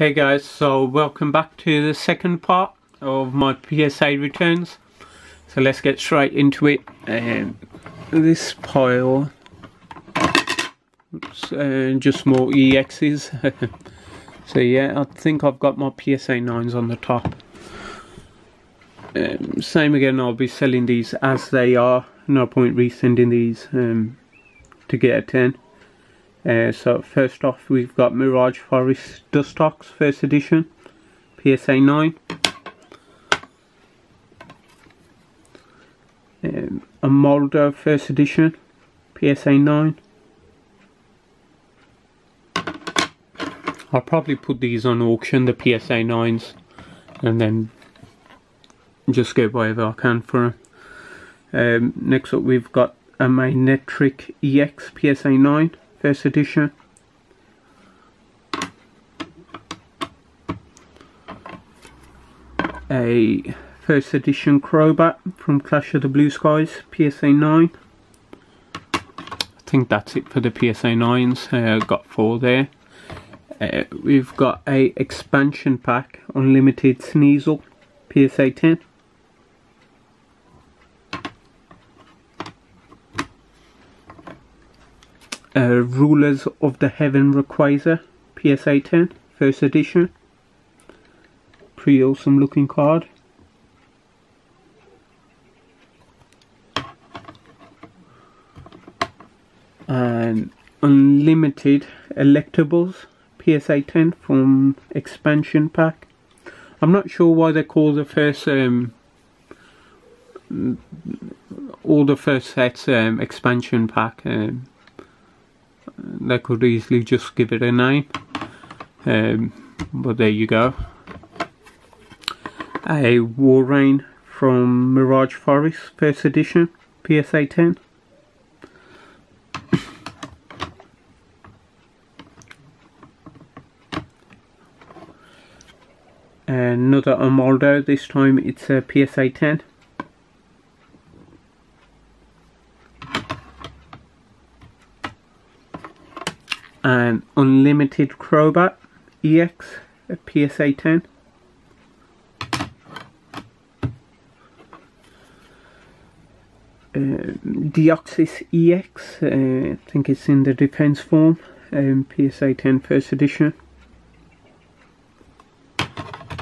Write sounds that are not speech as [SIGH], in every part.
Hey guys, so welcome back to the second part of my PSA returns. So let's get straight into it. Um, this pile, oops, just more EXs. [LAUGHS] so yeah, I think I've got my PSA 9s on the top. Um, same again, I'll be selling these as they are. No point resending these um, to get a 10. Uh, so first off we've got Mirage Forest Dustox first edition PSA 9 um, Armaldo first edition PSA 9 I'll probably put these on auction the PSA 9s and then just get whatever I can for them um, next up we've got a Manectric EX PSA 9 first edition. A first edition Crobat from Clash of the Blue Skies PSA 9. I think that's it for the PSA 9s. Uh, got four there. Uh, we've got a expansion pack unlimited Sneasel PSA 10. Uh, Rulers of the Heaven Rayquaza PSA 10 first edition. Pretty awesome looking card. And unlimited Electabuzz PSA 10 from expansion pack. I'm not sure why they call the first um, all the first sets um, expansion pack um, they could easily just give it a name um, but there you go. A Walrein from Mirage Forest first edition PSA 10 another Armaldo this time it's a PSA 10 an unlimited Crobat EX a PSA 10 uh, Deoxys EX, uh, I think it's in the defense form, um, PSA 10 first edition.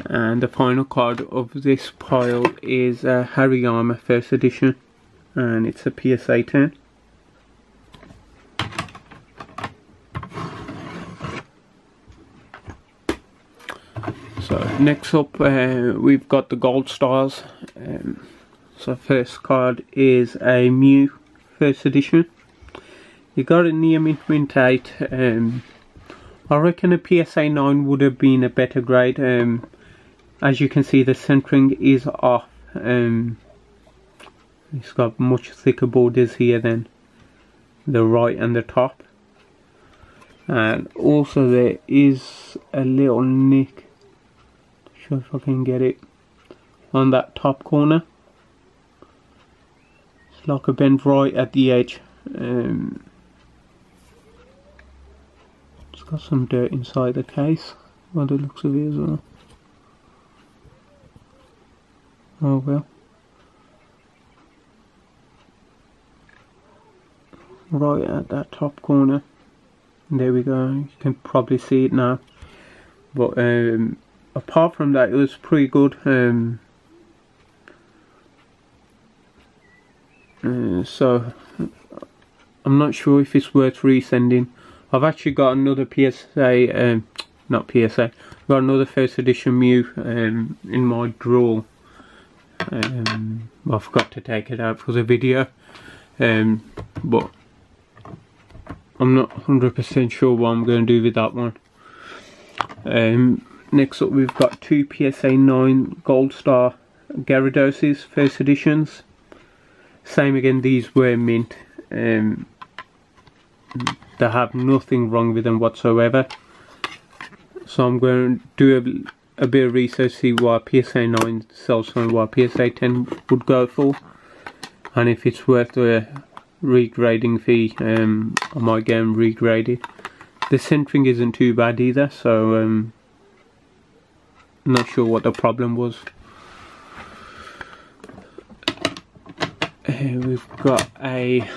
And the final card of this pile is uh, Hariyama first edition, and it's a PSA 10. So next up uh, we've got the gold stars. Um, so first card is a Mew first edition. You got a near mint mint 8. Um, I reckon a PSA 9 would have been a better grade. Um, as you can see the centering is off. Um, it's got much thicker borders here than the right and the top. And also there is a little nick if I can get it on that top corner. It's like a bend right at the edge. Um, it's got some dirt inside the case by the looks of it as well. Oh well. Right at that top corner. There we go. You can probably see it now. But um, apart from that, it was pretty good. Um, uh, so I'm not sure if it's worth resending. I've actually got another PSA, um, not PSA, got another first edition Mew um, in my drawer. Um, I forgot to take it out for the video, um, but I'm not 100% sure what I'm going to do with that one. Um, Next up we've got two PSA 9 Gold Star Gyaradoses first editions. Same again, these were mint. Um, they have nothing wrong with them whatsoever. So I'm going to do a, a bit of research, see what PSA 9 sells and what PSA 10 would go for. And if it's worth the regrading fee, um, I might get them regraded. The centering isn't too bad either, so um, not sure what the problem was. Uh, we've got a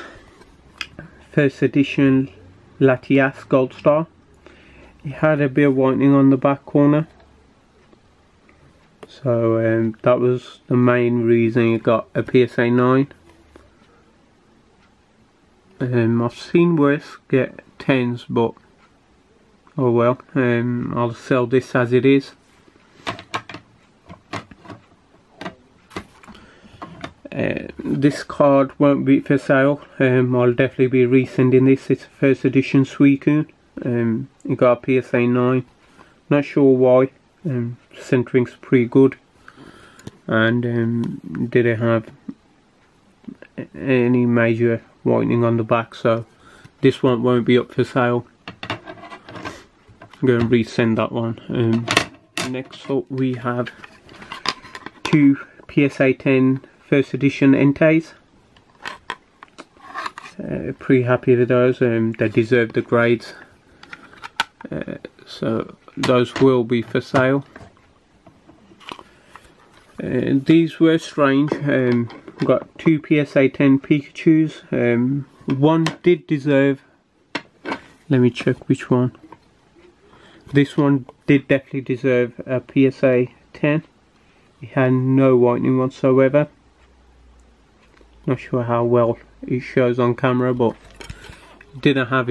first edition Latias Gold Star. It had a bit of whitening on the back corner. So um, that was the main reason it got a PSA 9. Um, I've seen worse get 10s but oh well, um, I'll sell this as it is. Uh, this card won't be for sale. Um, I'll definitely be resending this. It's a first edition Suicune. Um, it got a PSA 9. Not sure why. Um, centering's pretty good. And um, didn't have any major whitening on the back. So this one won't be up for sale. I'm going to resend that one. Um, next up we have two PSA 10 first edition Entei's. Uh, pretty happy with those, um, they deserve the grades. Uh, so those will be for sale. Uh, these were strange. Um, got two PSA 10 Pikachus. Um, one did deserve. Let me check which one. This one did definitely deserve a PSA 10. It had no whitening whatsoever. Not sure how well it shows on camera, but didn't have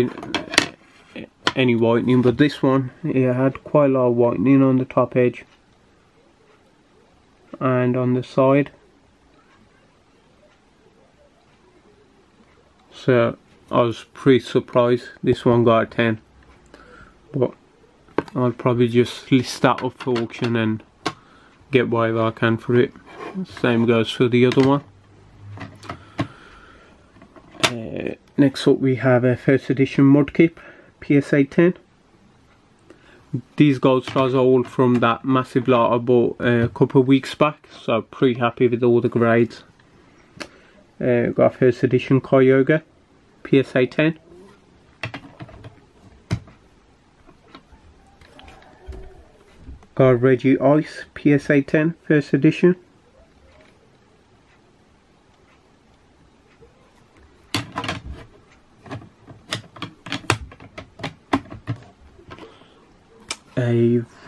any whitening. But this one, it had quite a lot of whitening on the top edge and on the side. So I was pretty surprised this one got a 10. But I'll probably just list that up for auction and get whatever I can for it. Same goes for the other one. Uh, next up we have a first edition Mudkip PSA 10. These gold stars are all from that massive lot I bought uh, a couple of weeks back, so pretty happy with all the grades. Uh, got a first edition Kyogre PSA 10. Got Regice PSA 10 first edition.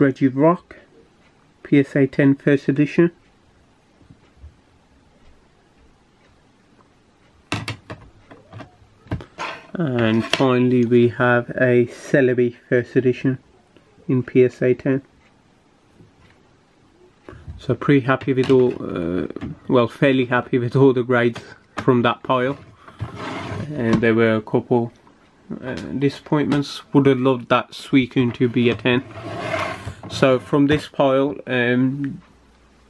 A Regirock PSA 10 first edition. And finally we have a Celebi first edition in PSA 10. So pretty happy with all, uh, well fairly happy with all the grades from that pile. And there were a couple uh, disappointments. Would have loved that Suicune to be a 10. So from this pile, um,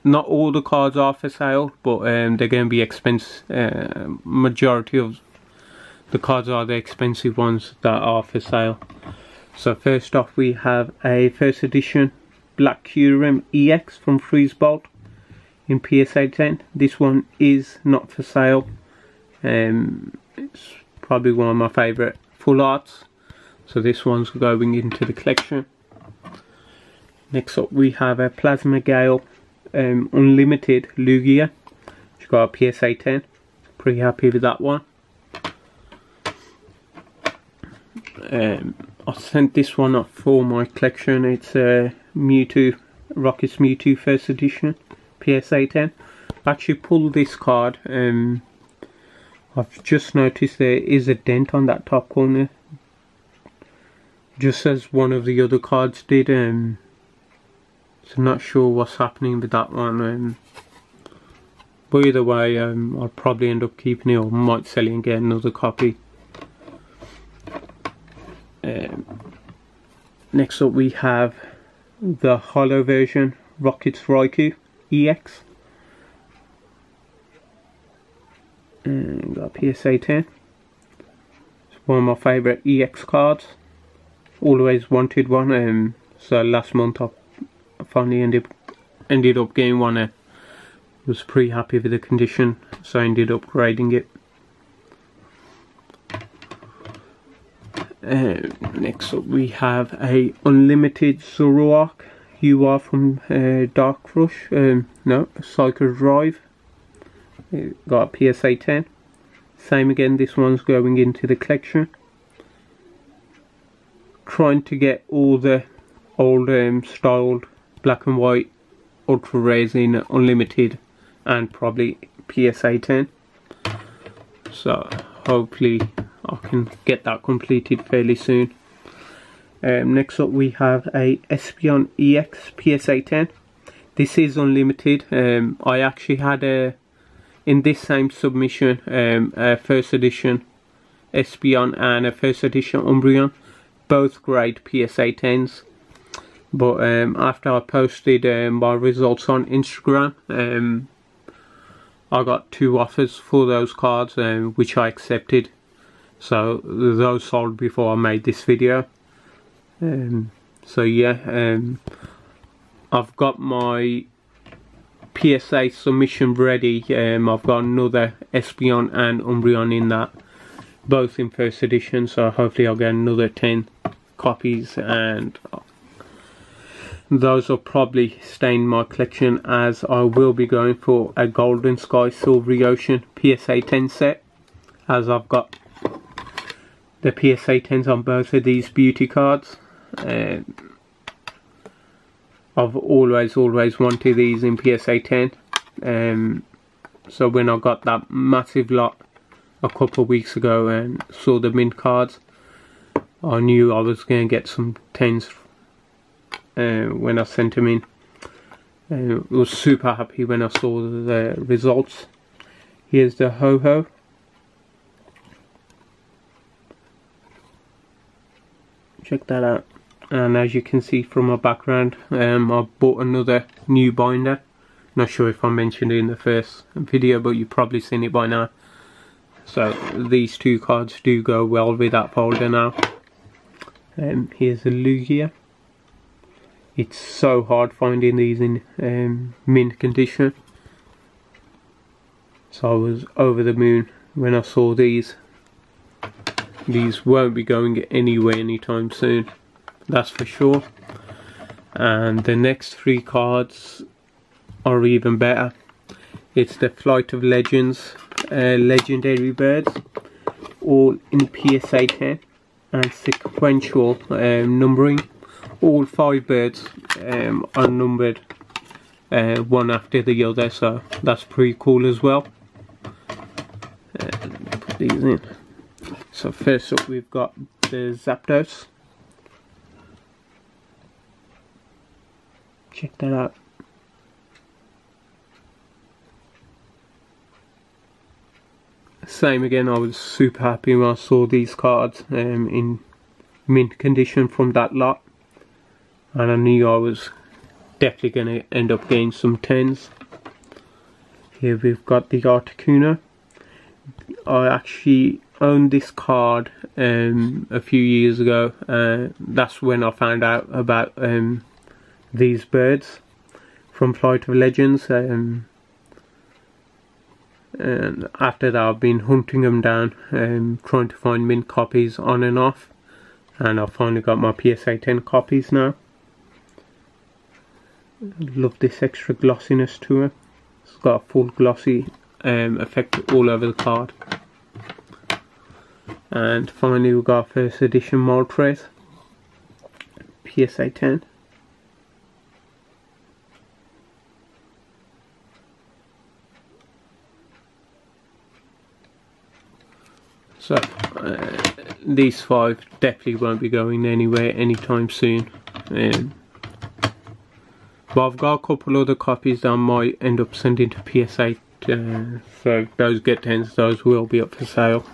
not all the cards are for sale, but um, they're going to be expensive. Uh, majority of the cards are the expensive ones that are for sale. So first off, we have a first edition Black Kyurem EX from Freezebolt in PSA 10. This one is not for sale. Um, it's probably one of my favourite full arts. So this one's going into the collection. Next up we have a Plasma Gale um, Unlimited Lugia. She's got a PSA 10. Pretty happy with that one. Um, I sent this one up for my collection. It's a Mewtwo, Rockets Mewtwo First Edition, PSA 10. I actually pulled this card. Um, I've just noticed there is a dent on that top corner. Just as one of the other cards did. Um, so not sure what's happening with that one. Um, but either way, um, I'll probably end up keeping it or might sell it and get another copy. Um, next up we have the hollow version Rockets Raikou EX. And got PSA 10. It's one of my favourite EX cards. Always wanted one. Um, so last month I finally ended ended up getting one. I was pretty happy with the condition, so I ended up grading it. Uh, next up we have a unlimited Zoroark you are from uh, Dark Rush, um, no, Psycho Drive. got a PSA 10. Same again, this one's going into the collection. Trying to get all the old um, styled black and white ultra rares in unlimited and probably PSA 10 so hopefully I can get that completed fairly soon. Um, next up we have a Espeon EX PSA 10 this is unlimited. Um, I actually had a in this same submission um, a first edition Espeon and a first edition Umbreon both great PSA 10s but um, after I posted um, my results on Instagram um, I got two offers for those cards um, which I accepted. So those sold before I made this video. Um, so yeah um, I've got my PSA submission ready. I've got another Espeon and Umbreon in that both in first edition. So hopefully I'll get another 10 copies and those will probably stain my collection as I will be going for a Golden Sky Silvery Ocean PSA 10 set as I've got the PSA 10s on both of these beauty cards. Um, I've always always wanted these in PSA 10 um, so when I got that massive lot a couple of weeks ago and saw the mint cards I knew I was going to get some 10s uh, when I sent him in. Uh, was super happy when I saw the results. Here's the Ho-Oh. Check that out. And as you can see from my background, um, I bought another new binder. Not sure if I mentioned it in the first video, but you've probably seen it by now. So these two cards do go well with that folder now. Um, here's a Lugia it's so hard finding these in um, mint condition. So I was over the moon when I saw these. These won't be going anywhere anytime soon that's for sure. And the next three cards are even better. It's the Flight of Legends uh, legendary birds all in PSA 10 and sequential um, numbering all five birds um, are numbered uh, one after the other so that's pretty cool as well. Uh, put these in. So first up we've got the Zapdos. Check that out. Same again I was super happy when I saw these cards um, in mint condition from that lot and I knew I was definitely going to end up getting some 10s here we've got the Articuno. I actually owned this card um, a few years ago. Uh, that's when I found out about um, these birds from Flight of Legends um, and after that I've been hunting them down um, trying to find mint copies on and off. And I've finally got my PSA 10 copies now love this extra glossiness to it it's got a full glossy um, effect all over the card. And finally we've got first edition Moltres PSA 10 so uh, these five definitely won't be going anywhere anytime soon. Um, but I've got a couple other copies that I might end up sending to PSA. Uh, so those get 10s, those will be up for sale.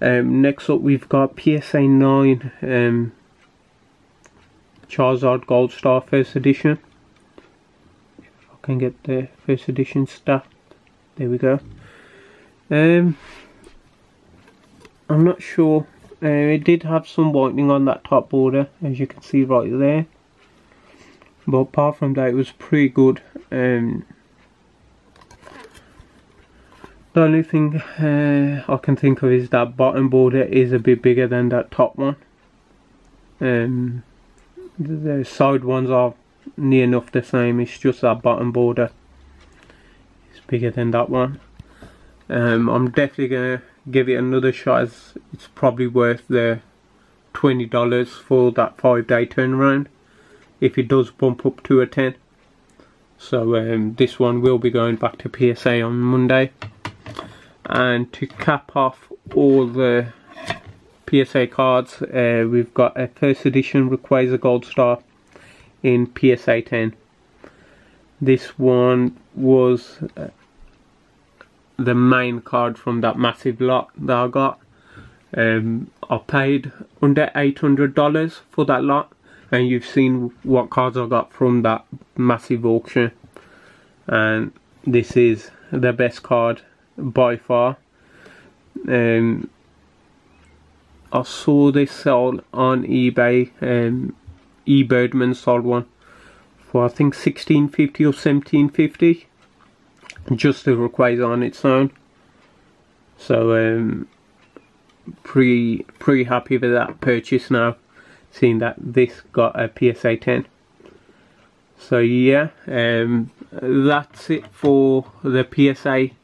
Um, next up we've got PSA 9 um, Charizard Gold Star First Edition. If I can get the First Edition stuff. There we go. Um, I'm not sure. Uh, it did have some whitening on that top border, as you can see right there but apart from that it was pretty good um, the only thing uh, I can think of is that bottom border is a bit bigger than that top one. Um, the side ones are near enough the same it's just that bottom border is bigger than that one. Um, I'm definitely gonna give it another shot as it's probably worth the $20 for that 5 day turnaround if it does bump up to a 10 so um, this one will be going back to PSA on Monday. And to cap off all the PSA cards uh, we've got a first edition Rayquaza Gold Star in PSA 10 this one was uh, the main card from that massive lot that I got. Um, I paid under $800 for that lot and you've seen what cards I got from that massive auction. And this is the best card by far. Um, I saw this sold on eBay. Um, eBirdman sold one for I think 1650 or 1750 just the Rayquaza on its own. So um, pretty pretty happy with that purchase now seeing that this got a PSA 10 so yeah um, that's it for the PSA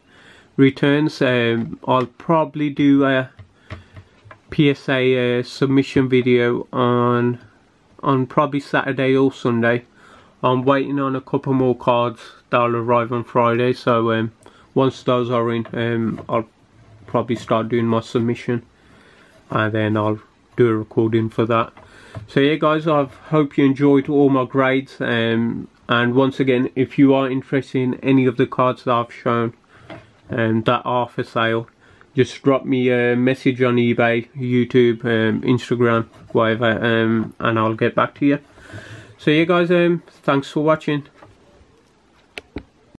returns. Um, I'll probably do a PSA uh, submission video on on probably Saturday or Sunday. I'm waiting on a couple more cards that'll arrive on Friday. So um, once those are in um, I'll probably start doing my submission. And then I'll do a recording for that so yeah guys I hope you enjoyed all my grades um, and once again if you are interested in any of the cards that I've shown um, that are for sale just drop me a message on eBay, YouTube, um, Instagram, whatever um, and I'll get back to you. So yeah guys um, thanks for watching